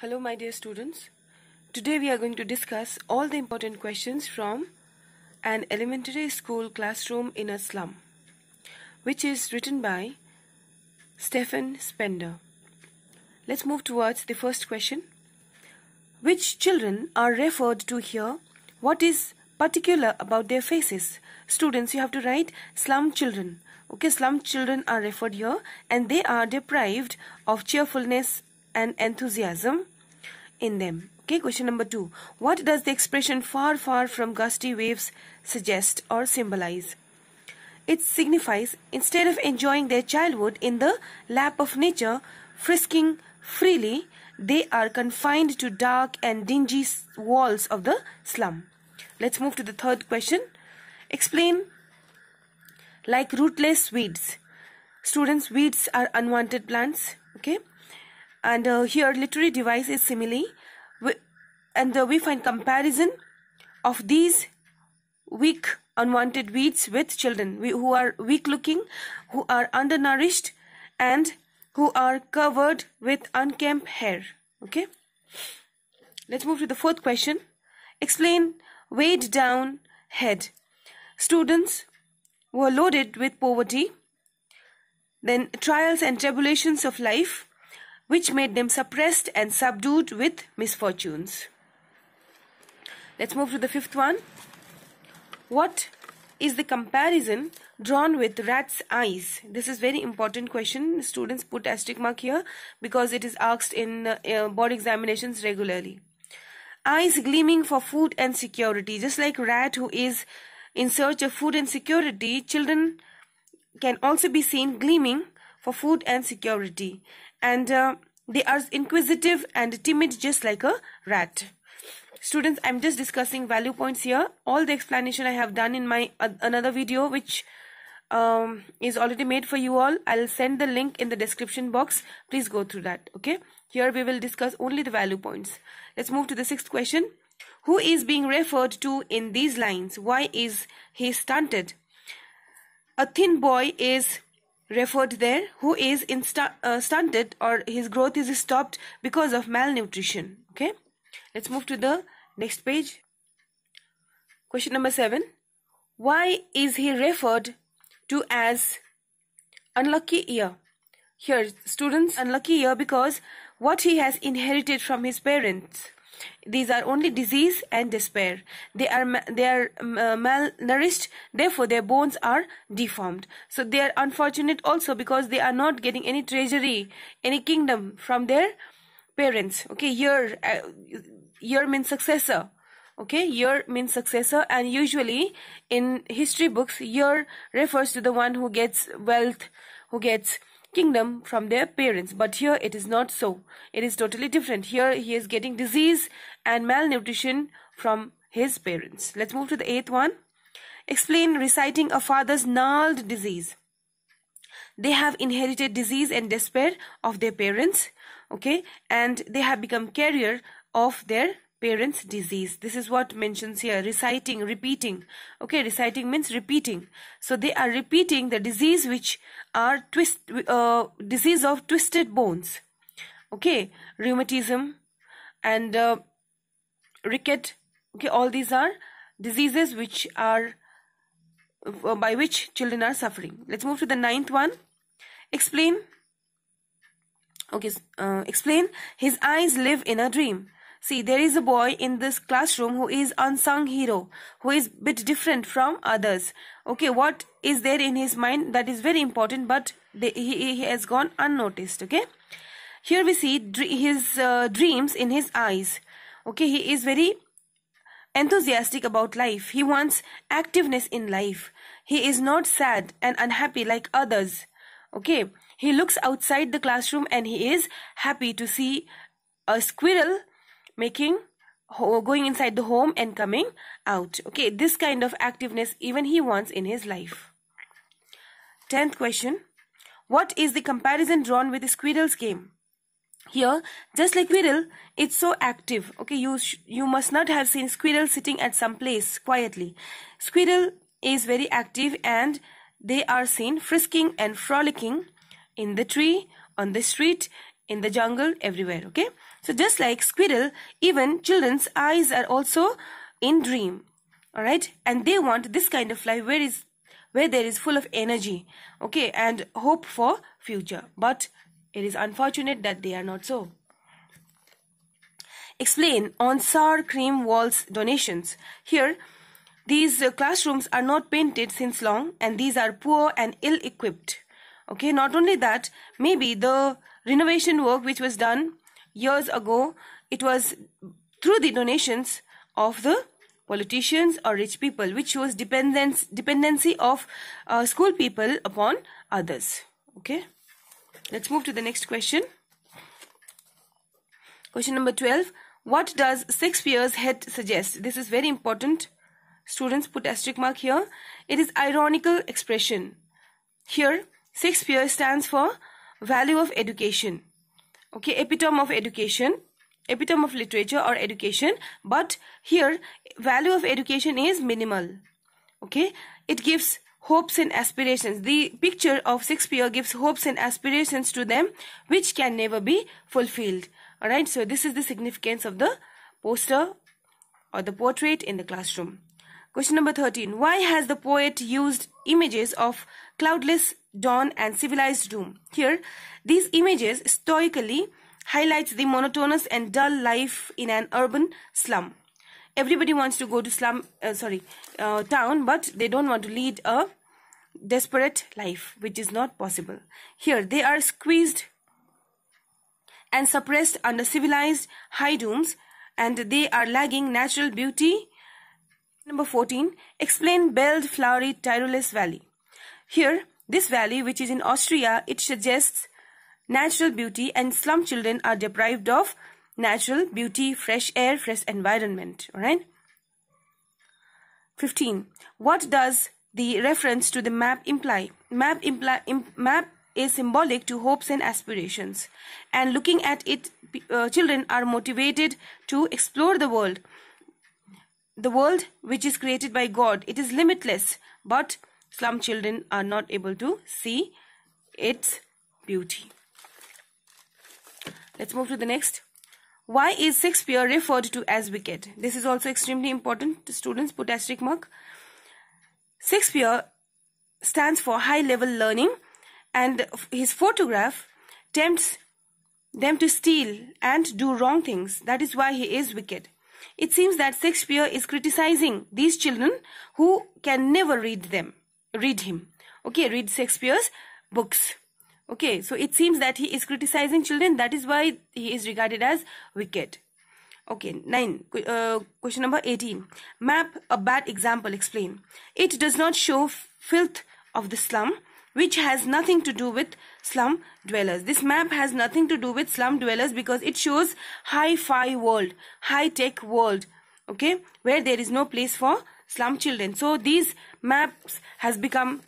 Hello, my dear students. Today we are going to discuss all the important questions from an elementary school classroom in a slum, which is written by Stephen Spender. Let's move towards the first question. Which children are referred to here? What is particular about their faces? Students, you have to write slum children. Okay, slum children are referred here and they are deprived of cheerfulness and enthusiasm in them. Okay, question number two. What does the expression far, far from gusty waves suggest or symbolize? It signifies instead of enjoying their childhood in the lap of nature, frisking freely, they are confined to dark and dingy walls of the slum. Let's move to the third question. Explain like rootless weeds. Students, weeds are unwanted plants. Okay and uh, here literary device is simile and uh, we find comparison of these weak unwanted weeds with children. Who are weak looking who are undernourished and who are covered with unkempt hair. Okay? Let's move to the fourth question. Explain weighed down head. Students were loaded with poverty then trials and tribulations of life which made them suppressed and subdued with misfortunes. Let's move to the fifth one. What is the comparison drawn with rat's eyes? This is very important question. Students put asterisk mark here because it is asked in uh, board examinations regularly. Eyes gleaming for food and security. Just like rat who is in search of food and security, children can also be seen gleaming for food and security and uh, they are inquisitive and timid just like a rat. Students i'm just discussing value points here. All the explanation i have done in my uh, another video which um, is already made for you all. I'll send the link in the description box. Please go through that okay? Here we will discuss only the value points. Let's move to the sixth question. Who is being referred to in these lines? Why is he stunted? A thin boy is referred there who is uh, stunted or his growth is stopped because of malnutrition. Okay? Let's move to the next page. Question number 7 why is he referred to as unlucky heir here students unlucky heir because what he has inherited from his parents these are only disease and despair. They are they are uh, malnourished. Therefore, their bones are deformed. So they are unfortunate also because they are not getting any treasury, any kingdom from their parents. Okay, heir uh, heir means successor. Okay, heir means successor, and usually in history books, heir refers to the one who gets wealth, who gets kingdom from their parents. But here it is not so. It is totally different. Here he is getting disease and malnutrition from his parents. Let's move to the eighth one. Explain reciting a father's gnarled disease. They have inherited disease and despair of their parents, okay, and they have become carrier of their parents disease. This is what mentions here reciting repeating. Okay reciting means repeating. So they are repeating the disease which are twist uh, disease of twisted bones. Okay rheumatism and uh, ricket. Okay all these are diseases which are uh, by which children are suffering. Let's move to the ninth one. Explain. Okay uh, explain. His eyes live in a dream See, there is a boy in this classroom who is unsung hero, who is bit different from others. Okay, what is there in his mind that is very important, but they, he, he has gone unnoticed. Okay, here we see his uh, dreams in his eyes. Okay, he is very enthusiastic about life. He wants activeness in life. He is not sad and unhappy like others. Okay, he looks outside the classroom and he is happy to see a squirrel making going inside the home and coming out. Okay this kind of activeness even he wants in his life. 10th question. What is the comparison drawn with the squirrel's game? Here just like squirrel it's so active. Okay you you must not have seen squirrel sitting at some place quietly. Squirrel is very active and they are seen frisking and frolicking in the tree on the street in the jungle, everywhere. Okay. So just like squirrel, even children's eyes are also in dream. Alright. And they want this kind of life where is where there is full of energy. Okay. And hope for future. But it is unfortunate that they are not so. Explain on sour cream walls donations. Here, these classrooms are not painted since long and these are poor and ill equipped. Okay, not only that, maybe the renovation work which was done years ago, it was through the donations of the politicians or rich people, which shows dependence, dependency of uh, school people upon others. Okay, let's move to the next question. Question number 12. What does Shakespeare's head suggest? This is very important. Students put asterisk mark here. It is ironical expression. Here, Shakespeare stands for value of education. Okay, epitome of education, epitome of literature or education. But here, value of education is minimal. Okay, it gives hopes and aspirations. The picture of Shakespeare gives hopes and aspirations to them which can never be fulfilled. Alright, so this is the significance of the poster or the portrait in the classroom. Question number 13. Why has the poet used images of cloudless dawn and civilized dome? Here, these images stoically highlights the monotonous and dull life in an urban slum. Everybody wants to go to slum, uh, sorry, uh, town, but they don't want to lead a desperate life, which is not possible. Here, they are squeezed and suppressed under civilized high dooms and they are lagging natural beauty. Number 14. Explain Belled Flowery Tyrolese Valley. Here, this valley, which is in Austria, it suggests natural beauty and slum children are deprived of natural beauty, fresh air, fresh environment. Alright? 15. What does the reference to the map imply? Map, imply, imp, map is symbolic to hopes and aspirations. And looking at it, uh, children are motivated to explore the world. The world which is created by God, it is limitless, but slum children are not able to see its beauty. Let's move to the next. Why is Shakespeare referred to as wicked? This is also extremely important. The students put asterisk mark. Shakespeare stands for high level learning and his photograph tempts them to steal and do wrong things. That is why he is wicked. It seems that Shakespeare is criticizing these children who can never read them, read him. Okay, read Shakespeare's books. Okay, so it seems that he is criticizing children. That is why he is regarded as wicked. Okay, 9. Uh, question number 18. Map a bad example. Explain. It does not show filth of the slum which has nothing to do with slum dwellers. This map has nothing to do with slum dwellers because it shows high-fi world, high-tech world, okay, where there is no place for slum children. So these maps has become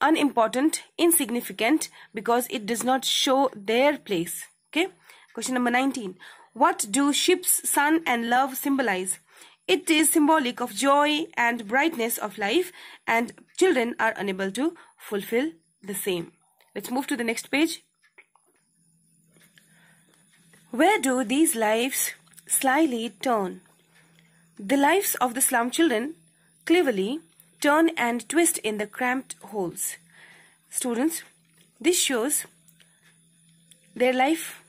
unimportant, insignificant because it does not show their place. Okay. Question number 19. What do ships, sun and love symbolize? It is symbolic of joy and brightness of life and children are unable to fulfill the same. Let's move to the next page. Where do these lives slyly turn? The lives of the slum children cleverly turn and twist in the cramped holes. Students, this shows their life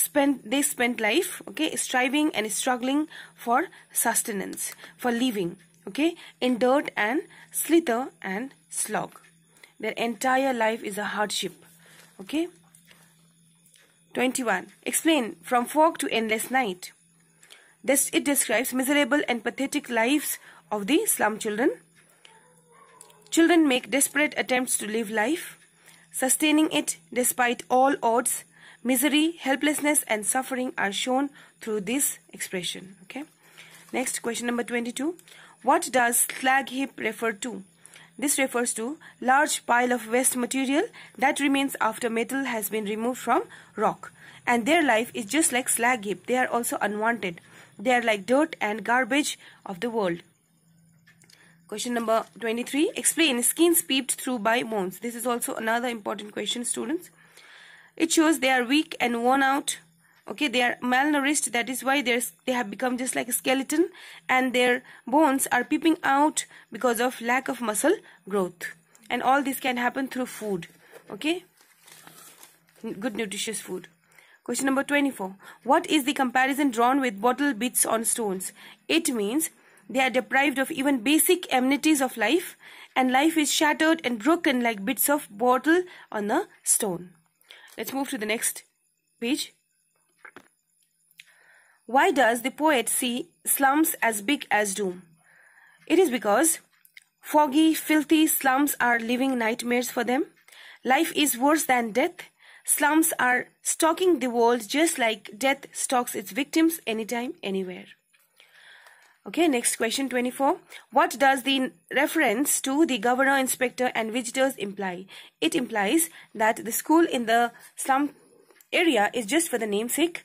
spent they spent life okay striving and struggling for sustenance for living okay in dirt and slither and slog their entire life is a hardship. Okay? 21. Explain from fog to endless night. This, it describes miserable and pathetic lives of the slum children. Children make desperate attempts to live life, sustaining it despite all odds. Misery, helplessness, and suffering are shown through this expression. Okay. Next, question number 22. What does slag heap refer to? This refers to large pile of waste material that remains after metal has been removed from rock. And their life is just like slag heap. They are also unwanted. They are like dirt and garbage of the world. Question number 23. Explain skins peeped through by bones. This is also another important question, students. It shows they are weak and worn out. Okay they are malnourished. That is why they're they have become just like a skeleton and their bones are peeping out because of lack of muscle growth. And all this can happen through food. Okay? Good nutritious food. Question number 24 what is the comparison drawn with bottle bits on stones? It means they are deprived of even basic amenities of life and life is shattered and broken like bits of bottle on a stone let's move to the next page. Why does the poet see slums as big as doom? It is because foggy filthy slums are living nightmares for them. Life is worse than death. Slums are stalking the world just like death stalks its victims anytime, anywhere. Okay, next question 24. What does the reference to the governor, inspector and visitors imply? It implies that the school in the slum area is just for the namesake.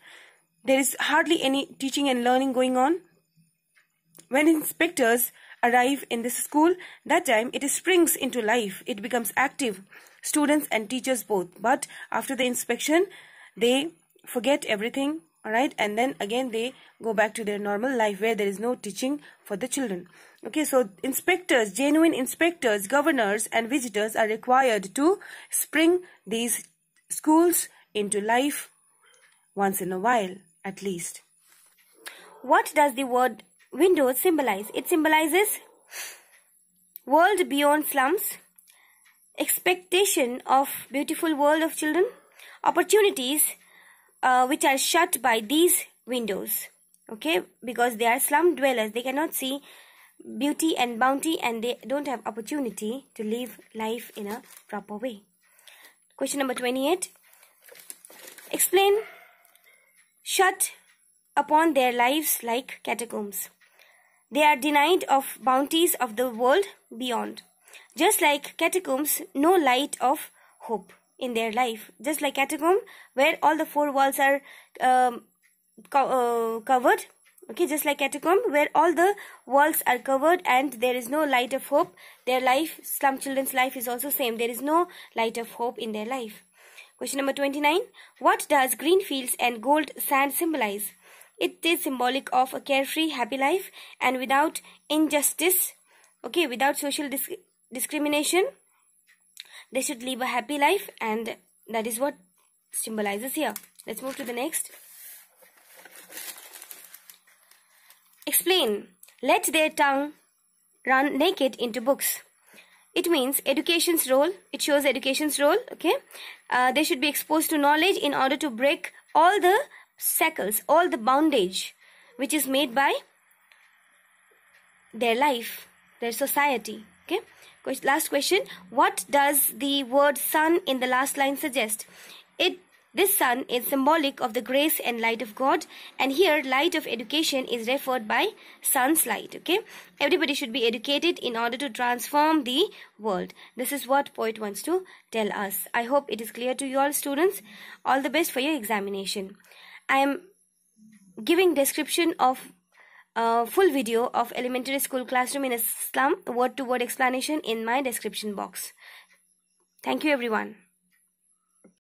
There is hardly any teaching and learning going on. When inspectors arrive in this school, that time it springs into life. It becomes active students and teachers both but after the inspection they forget everything all right and then again they go back to their normal life where there is no teaching for the children. Okay so inspectors genuine inspectors governors and visitors are required to spring these schools into life once in a while at least. What does the word window symbolize? It symbolizes world beyond slums expectation of beautiful world of children opportunities uh, which are shut by these windows okay? Because they are slum dwellers. They cannot see beauty and bounty and they don't have opportunity to live life in a proper way. Question number 28 explain shut upon their lives like catacombs. They are denied of bounties of the world beyond. Just like catacombs, no light of hope in their life. Just like catacomb, where all the four walls are um, co uh, covered. Okay, just like catacomb, where all the walls are covered and there is no light of hope. Their life, slum children's life is also same. There is no light of hope in their life. Question number 29. What does green fields and gold sand symbolize? It is symbolic of a carefree, happy life and without injustice, okay, without social discrimination they should live a happy life and that is what symbolizes here. Let's move to the next. Explain. Let their tongue run naked into books. It means education's role. It shows education's role okay? Uh, they should be exposed to knowledge in order to break all the shackles all the bondage which is made by their life their society okay last question. What does the word sun in the last line suggest? It this sun is symbolic of the grace and light of god and here light of education is referred by sun's light okay? Everybody should be educated in order to transform the world. This is what poet wants to tell us. I hope it is clear to you all students. All the best for your examination. I am giving description of a full video of elementary school classroom in a slum word to word explanation in my description box. Thank you everyone.